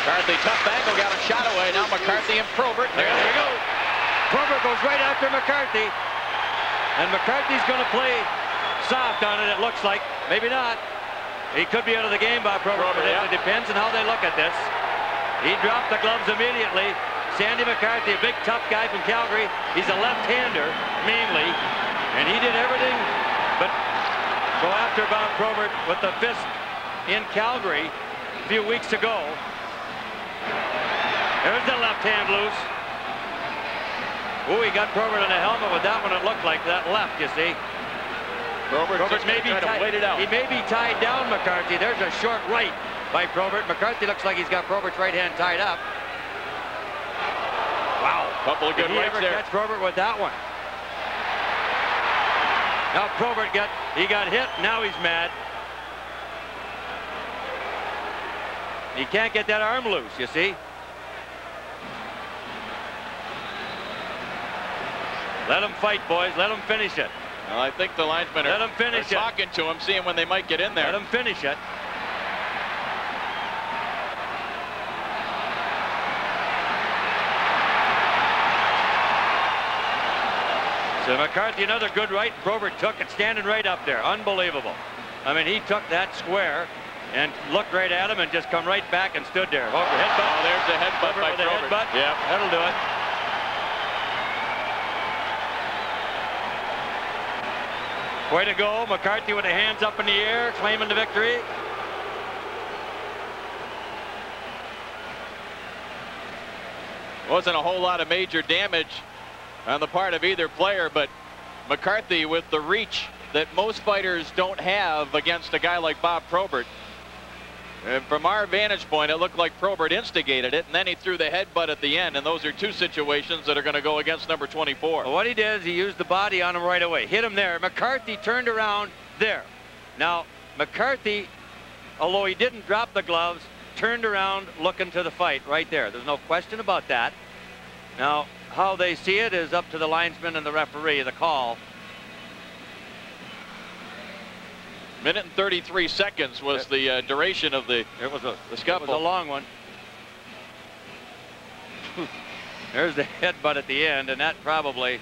McCarthy, tough angle, got a shot away. Now McCarthy and Probert. There they go. Probert goes right after McCarthy. And McCarthy's going to play soft on it, it looks like. Maybe not. He could be out of the game, by Probert, Probert, but yeah. it depends on how they look at this. He dropped the gloves immediately. Sandy McCarthy, a big tough guy from Calgary. He's a left-hander, mainly. And he did everything but go after Bob Probert with the fist in Calgary a few weeks ago. There's the left hand loose. Oh, he got Probert on the helmet with that one. It looked like that left, you see. Probert, Probert may be tied, wait it out. He may be tied down, McCarthy. There's a short right by Probert. McCarthy looks like he's got Probert's right hand tied up. Wow. Couple of good Did he rights ever there. catch Probert with that one? Now Probert got he got hit. Now he's mad. He can't get that arm loose. You see. Let him fight, boys. Let him finish it. Well, I think the linesmen are, Let 'em finish are it. talking to him, seeing when they might get in there. Let him finish it. So McCarthy, another good right. Probert took it standing right up there. Unbelievable. I mean, he took that square and looked right at him and just come right back and stood there. Oh, headbutt. Oh, there's the headbutt Probert by with Probert. headbutt. Yep. That'll do it. Way to go. McCarthy with the hands up in the air, claiming the victory. Wasn't a whole lot of major damage on the part of either player, but McCarthy with the reach that most fighters don't have against a guy like Bob Probert. And from our vantage point, it looked like Probert instigated it, and then he threw the headbutt at the end, and those are two situations that are going to go against number 24. Well, what he did is he used the body on him right away. Hit him there. McCarthy turned around there. Now, McCarthy, although he didn't drop the gloves, turned around looking to the fight right there. There's no question about that. Now, how they see it is up to the linesman and the referee, the call. Minute and 33 seconds was the uh, duration of the, It was a, the it was a long one. There's the headbutt at the end, and that probably